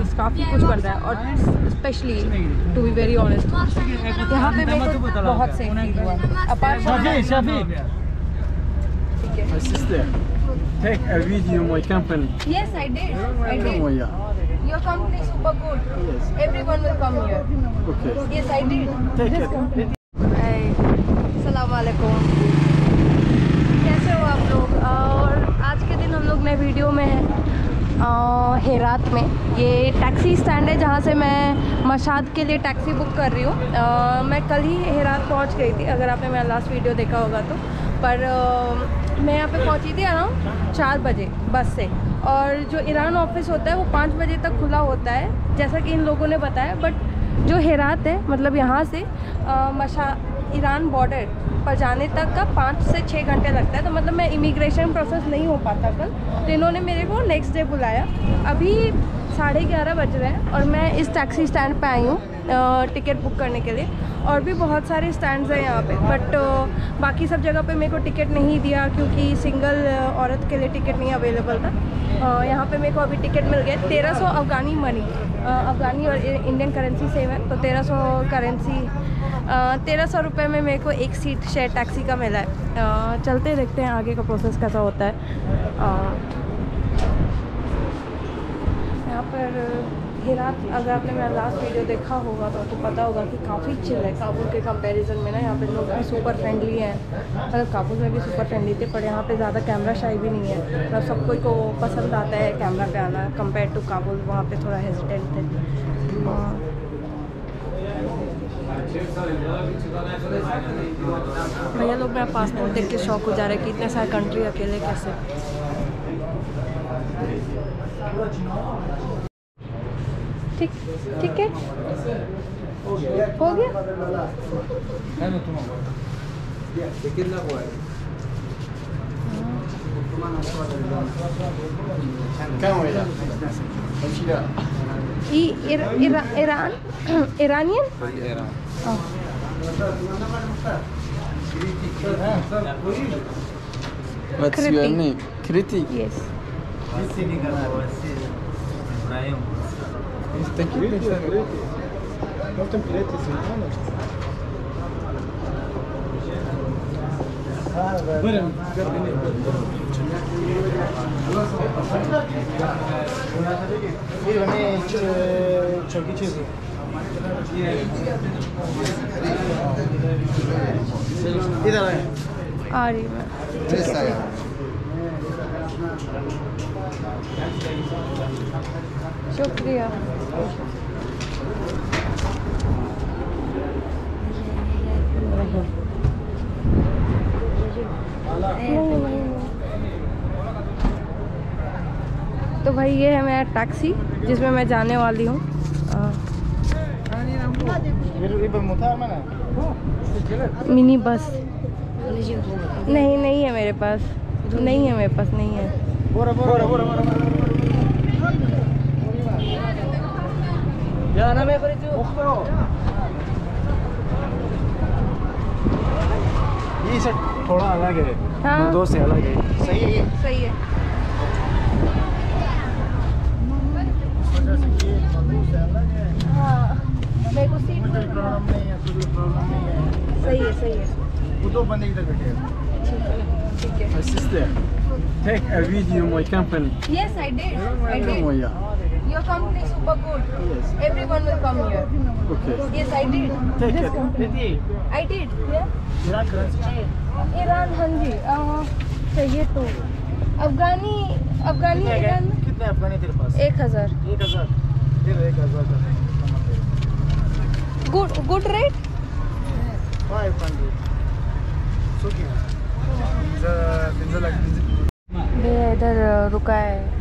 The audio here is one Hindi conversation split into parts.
बिल्डिंग्स काफ़ी कुछ बन रहा है और specially to be very honest यहाँ पे मेरे को बहुत सेफ़ फील हुआ अपार्ट है sister, take a video my company. Yes, I did. I did. Oh yeah. Your company is super good. Yes. Everyone will come here. Okay. Yes, I did. Take it. सलाम वालेकुम कैसे हो आप लोग और आज के दिन हम लोग नए वीडियो में हैं अ, हेरात में। ये टैक्सी स्टैंड है जहाँ से मैं मशाद के लिए टैक्सी बुक कर रही हूँ। मैं कल ही हेरात पहुँच गई थी अगर आपने मेरा लास्ट वीडियो देखा होगा तो। पर अ, मैं यहाँ पे पहुँची थी अराउंड चार बजे बस से। और जो ईरान ऑफ़िस होता है वो पाँच बजे तक खुला होता है जैसा कि इन लोगों ने बताया। बट जो हेरात है मतलब यहाँ से मशा ईरान बॉर्डर पर जाने तक का पाँच से छः घंटे लगता है। तो मतलब मैं इमिग्रेशन प्रोसेस नहीं हो पाता कल। तो इन्होंने मेरे को नेक्स्ट डे बुलाया। अभी साढ़े ग्यारह बज रहे हैं और मैं इस टैक्सी स्टैंड पे आई हूँ। टिकट बुक करने के लिए। और भी बहुत सारे स्टैंड्स हैं यहाँ पे। बट बाकी सब जगह पे मेरे को टिकट नहीं दिया क्योंकि सिंगल औरत के लिए टिकट नहीं अवेलेबल था। यहाँ पे मेरे को अभी टिकट मिल गया। तेरह सौ अफ़गानी मनी अफ़गानी और इंडियन करेंसी सेम है। तो तेरह सौ करेंसी तेरह सौ रुपये में मेरे को एक सीट शेयर टैक्सी का मिला है। चलते देखते हैं आगे का प्रोसेस कैसा होता है। यहाँ पर हेरात अगर आपने मेरा लास्ट वीडियो देखा होगा तो आपको पता होगा कि काफ़ी चिल है काबुल के कंपैरिजन में ना, यहाँ पे लोग भी सुपर फ्रेंडली हैं। मतलब काबुल में भी सुपर फ्रेंडली थे, पर यहाँ पे ज़्यादा कैमरा शाही भी नहीं है। मतलब सब कोई को पसंद आता है कैमरा पे आना कंपेयर टू काबुल, वहाँ पे थोड़ा हेजिटेंट थे। भैया लोग मेरा पासपोर्ट देख के शौक हो जा रहा है कि इतने सारे कंट्री अकेले कैसे? ठीक ठीक है हो गया कितना हुआ है Iran Iranian What's your name? Kriti? Yes. Kritik. Yes Thank you. आ रही मैं शुक्रिया तो भाई ये है मेरा टैक्सी जिसमें मैं जाने वाली हूँ। Mini bus. नहीं नहीं है मेरे पास। नहीं है मेरे पास, नहीं है। ये सब थोड़ा अलग है हाँ दो से अलग है सही है सही है मेरे को सीट प्रॉब्लम नहीं है कोई प्रॉब्लम नहीं है सही है सही है वो दो बंदे इधर बैठे हैं ठीक है sister, take a video my company. Yes, I did. I Oh did. yeah. Your company is super good. Yes. Everyone will come here. Okay. Yes, I did. Take This it. company. I did. Yeah. मेरा करेंसी चाहिए हाँ जी अ, चाहिए तो अफगानी अफगानी ईरान कितने अफगानी तेरे पास एक हज़ार एक हज़ार फिर एक हज़ार good good rate five hundred सुखी इधर रुका है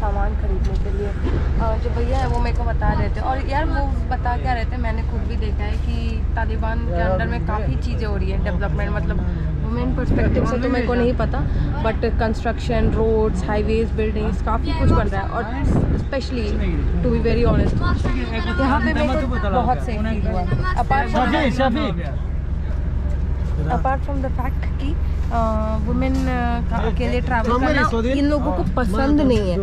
सामान खरीदने के लिए। अ, जो भैया है वो मेरे को बता रहे थे। और यार वो बता क्या रहे थे मैंने खुद भी देखा है कि तालिबान के अंडर में काफ़ी चीज़ें हो रही है डेवलपमेंट मतलब वुमेन पर्सपेक्टिव से तो मेरे को नहीं पता but construction roads highways buildings काफ़ी कुछ बन रहा है। और specially to be very honest यहाँ पे मेरे को बहुत हुआ। अपार्ट शाफी अपार्ट फ्रॉम द फैक्ट कि वुमेन का अकेले ट्रैवल करना इन लोगों को पसंद नहीं है।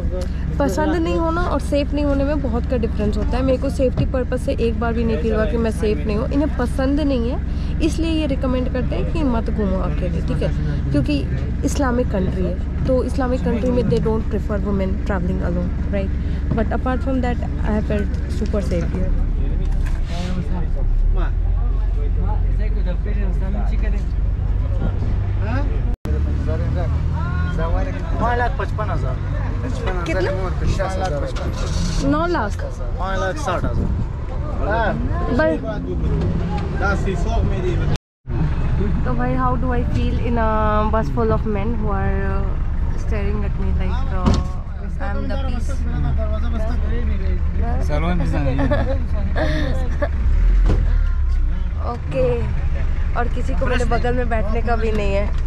पसंद नहीं होना और सेफ़ नहीं होने में बहुत का डिफरेंस होता है। मेरे को सेफ्टी पर्पज़ से एक बार भी नहीं फील हुआ कि मैं सेफ़ नहीं हूँ। इन्हें पसंद नहीं है इसलिए ये रिकमेंड करते हैं कि मत घूमो अकेले ठीक है? क्योंकि इस्लामिक कंट्री है। तो इस्लामिक कंट्री में they don't prefer women travelling alone right but apart from that I have felt super safe here Ma. हाँ? पाँच लाख पचपन हज़ार. कितना? हज़ार उम्र पे पाँच लाख. पचपन नौ लाख पाँच लाख साठ हज़ार. हाँ। तो भाई how do I feel in a bus full of men who are uh, staring at me like uh, I'm the peace? Salon okay और किसी को मेरे बगल में बैठने का भी नहीं है।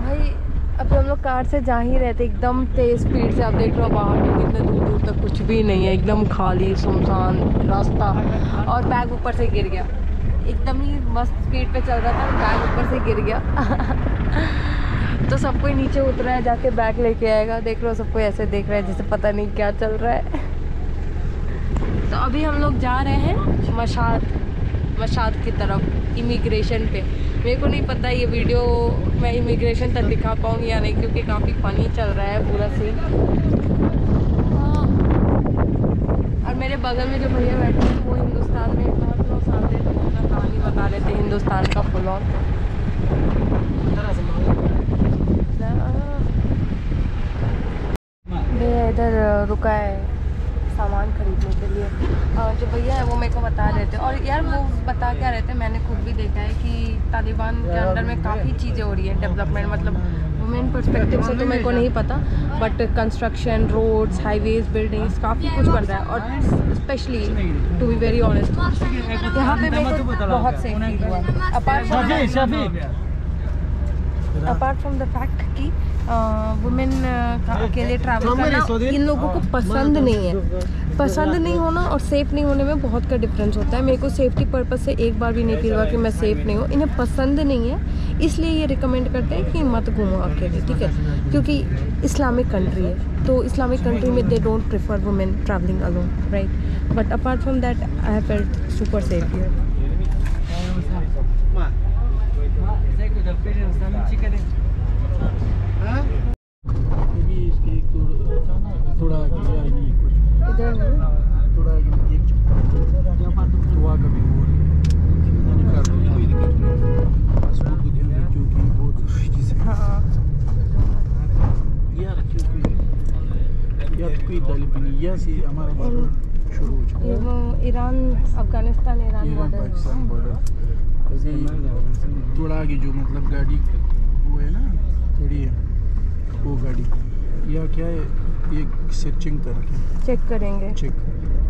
भाई अभी हम लोग कार से जा ही रहे थे एकदम तेज स्पीड से आप देख रहे हो बाहर तो कितने दूर दूर तक कुछ भी नहीं है एकदम खाली सुनसान रास्ता और बैग ऊपर से गिर गया एकदम ही मस्त स्पीड पे चल रहा था और बैग ऊपर से गिर गया तो सब कोई नीचे उतरा है जाके बैग लेके आएगा देख रहे हो सबको ऐसे देख रहा है जैसे पता नहीं क्या चल रहा है तो अभी हम लोग जा रहे हैं मशाद मशाद की तरफ़ इमिग्रेशन पे। मेरे को नहीं पता ये वीडियो मैं इमिग्रेशन तक दिखा पाऊँगी या नहीं, क्योंकि काफ़ी फनी चल रहा है पूरा सीन हाँ। और मेरे बगल में जो भैया बैठे हैं, वो हिंदुस्तान में बहुत लोग साल थे तो अपना कहानी बता रहे थे हिंदुस्तान का फुल ऑन भैया इधर रुका है। सामान खरीदने के लिए। और जो भैया है वो मेरे को बता रहे थे। और यार वो बता क्या रहे थे मैंने खुद भी देखा है कि तालिबान के अंडर में काफ़ी चीज़ें हो रही है डेवलपमेंट मतलब वुमेन पर्सपेक्टिव से तो मेरे को नहीं पता but construction roads highways buildings काफ़ी कुछ बन रहा है। और specially to be very honest यहाँ पे मेरे को बहुत सेफ़ हुआ। Apart apart from the fact कि वुमेन का अकेले ट्रैवल करना इन लोगों को पसंद नहीं है। पसंद नहीं होना और सेफ़ नहीं होने में बहुत का डिफरेंस होता है। मेरे को सेफ्टी पर्पज़ से एक बार भी नहीं फील हुआ कि मैं सेफ़ नहीं हूँ। इन्हें पसंद नहीं है इसलिए ये रिकमेंड करते हैं कि मत घूमो अकेले ठीक है? क्योंकि इस्लामिक कंट्री है। तो इस्लामिक कंट्री में they don't prefer women travelling alone right but apart from that I have felt super safe here Ma. हाँ? तो हो है है हाँ तो हो Iran Afghanistan Iran Pakistan border ऐसे थोड़ा आगे जो मतलब गाड़ी वो है ना थोड़ी है वो गाड़ी। या क्या है एक सर्चिंग करके चेक करेंगे। चेक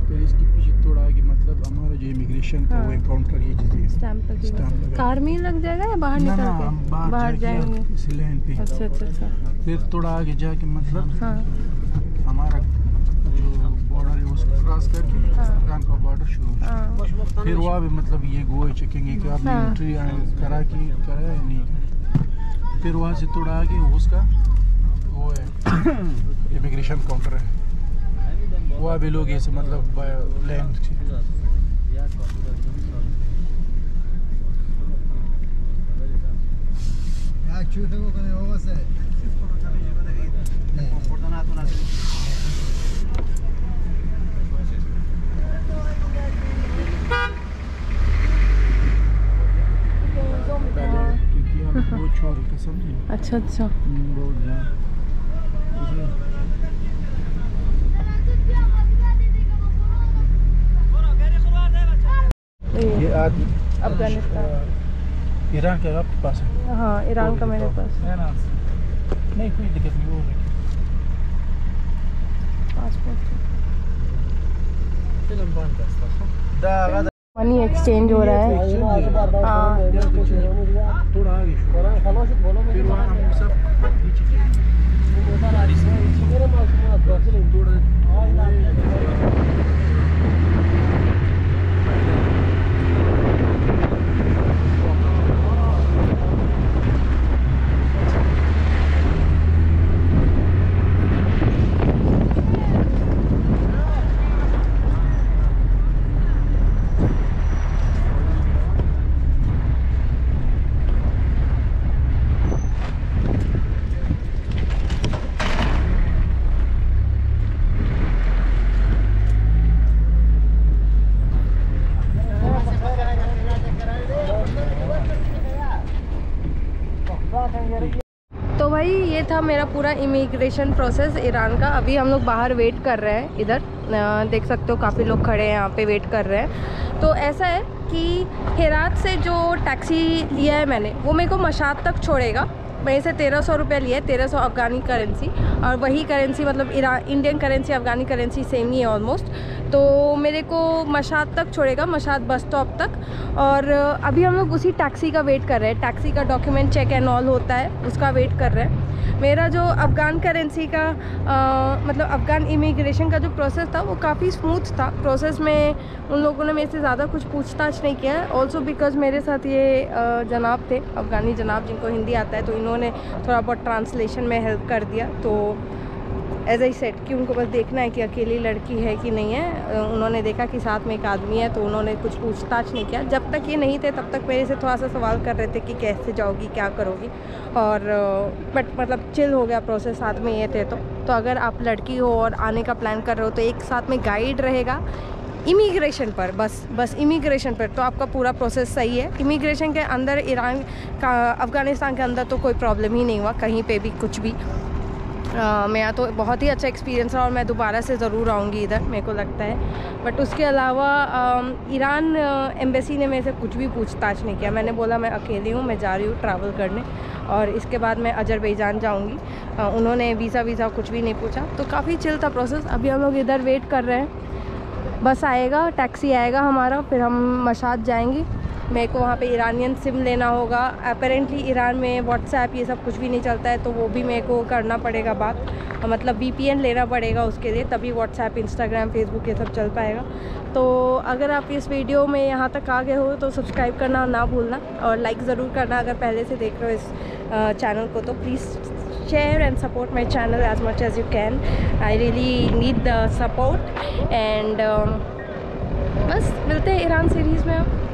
फिर इसके पीछे थोड़ा आगे मतलब हमारा जो इमिग्रेशन वो हाँ। अकाउंट कर ये चीज़ें लगेगा लगेगा। कार में लग जाएगा या बाहर निकल के? बाहर, जाएँगे। इस लाइन पे। अच्छा अच्छा अच्छा। फिर थोड़ा आगे जाके मतलब हाँ। हमारा जो बॉर्डर है उसको क्रॉस करके हाँ। का बॉर्डर शुरू हो फिर वहाँ भी मतलब ये गोए चेकेंगे कि आपने हाँ। एंट्री करा कि करा है नहीं फिर वहाँ से थोड़ा आगे उसका वो है। इमिग्रेशन काउंटर है। वहाँ भी लोग ऐसे मतलब लैंड अच्छा अच्छा। बहुत ज़्यादा। इसलिए ये अफ़गानिस्तान। ईरान का आपके पास है। हाँ ईरान का मेरे पास। है ना? नहीं कोई दिक्कत नहीं वो रखिए। Passport Da, da. Money exchange हो। रहा है। हाँ थोड़ा आगे। फिर वहाँ हम सब नीचे जाएँगे थोड़ा ये था मेरा पूरा इमिग्रेशन प्रोसेस ईरान का। अभी हम लोग बाहर वेट कर रहे हैं, इधर। देख सकते हो काफ़ी लोग खड़े हैं, यहाँ पे वेट कर रहे हैं। तो ऐसा है कि हेरात से जो टैक्सी लिया है मैंने, वो मेरे को मशात तक छोड़ेगा। वहीं से तेरह सौ रुपये लिए तेरह सौ अफ़गानी करेंसी और वही करेंसी मतलब Indian currency Afghani currency same ही है ऑलमोस्ट तो मेरे को मशात तक छोड़ेगा, मशात बस स्टॉप तक। और अभी हम लोग उसी टैक्सी का वेट कर रहे हैं। टैक्सी का डॉक्यूमेंट चेक एंड ऑल होता है, उसका वेट कर रहे हैं। मेरा जो अफ़गान करेंसी का आ, मतलब अफ़गान इमिग्रेशन का जो प्रोसेस था वो काफ़ी स्मूथ था। प्रोसेस में उन लोगों ने मेरे से ज़्यादा कुछ पूछताछ नहीं किया। ऑल्सो बिकॉज़ मेरे साथ ये जनाब थे अफ़गानी जनाब जिनको हिंदी आता है तो इन्होंने थोड़ा बहुत ट्रांसलेशन में हेल्प कर दिया। तो एज आई सेट कि उनको बस देखना है कि अकेली लड़की है कि नहीं है। उन्होंने देखा कि साथ में एक आदमी है तो उन्होंने कुछ पूछताछ नहीं किया। जब तक ये नहीं थे, तब तक मेरे से थोड़ा सा सवाल कर रहे थे कि कैसे जाओगी, क्या करोगी। और बट मतलब चिल हो गया प्रोसेस साथ में ये थे तो। तो अगर आप लड़की हो और आने का प्लान कर रहे हो तो एक साथ में गाइड रहेगा। इमिग्रेशन पर, बस बस इमिग्रेशन पर। तो आपका पूरा प्रोसेस सही है। इमिग्रेशन के अंदर ईरान का अफ़गानिस्तान के अंदर तो कोई प्रॉब्लम ही नहीं हुआ, कहीं पे भी कुछ भी। मेरा तो बहुत ही अच्छा एक्सपीरियंस रहा और मैं दोबारा से ज़रूर आऊँगी इधर, मेरे को लगता है। बट उसके अलावा ईरान एम्बेसी ने मेरे से कुछ भी पूछताछ नहीं किया। मैंने बोला, मैं अकेली हूँ, मैं जा रही हूँ ट्रैवल करने और इसके बाद मैं अजरबैजान जाऊँगी। उन्होंने वीज़ा वीज़ा कुछ भी नहीं पूछा। तो काफ़ी चिल था प्रोसेस अभी हम लोग इधर वेट कर रहे हैं। बस आएगा टैक्सी आएगा हमारा, फिर हम मशाद जाएँगे। मेरे को वहाँ पे ईरानियन सिम लेना होगा। अपेरेंटली ईरान में व्हाट्सएप ये सब कुछ भी नहीं चलता है तो वो भी मेरे को करना पड़ेगा बात। मतलब वीपीएन लेना पड़ेगा उसके लिए तभी व्हाट्सएप इंस्टाग्राम फेसबुक ये सब चल पाएगा। तो अगर आप इस वीडियो में यहाँ तक आ गए हो तो सब्सक्राइब करना ना भूलना और लाइक ज़रूर करना अगर पहले से देख रहे हो इस चैनल को तो please and support my channel as much as you can i really need the support and um, बस मिलते हैं ईरान सीरीज़ में